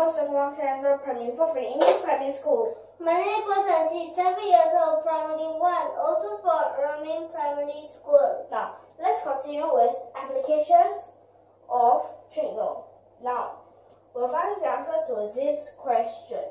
Costa Plaza Primary for free in primary school. My name is 27 years old, primary 1, also for Ermine Primary School. Now, let's continue with applications of trigo. Now, we'll find the answer to this question.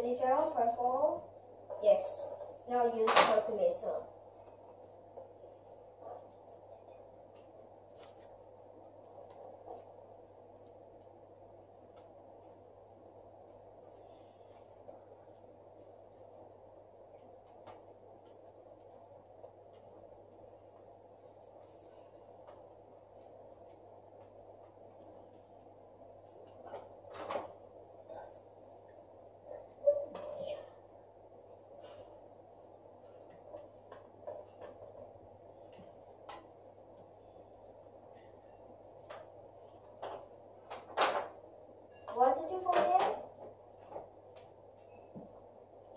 Thirty-seven point four. Yes. Now use calculator. What did you forget?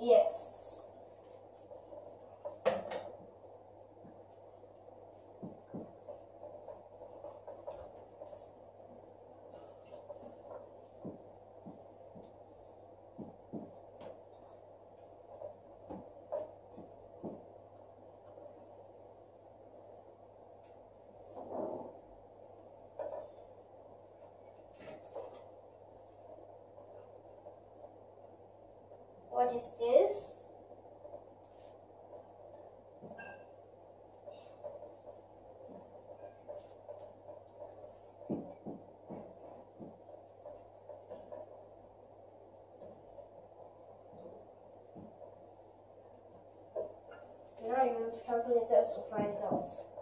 Yes. What is this? Now use calculators to find out.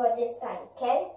For this time. Okay.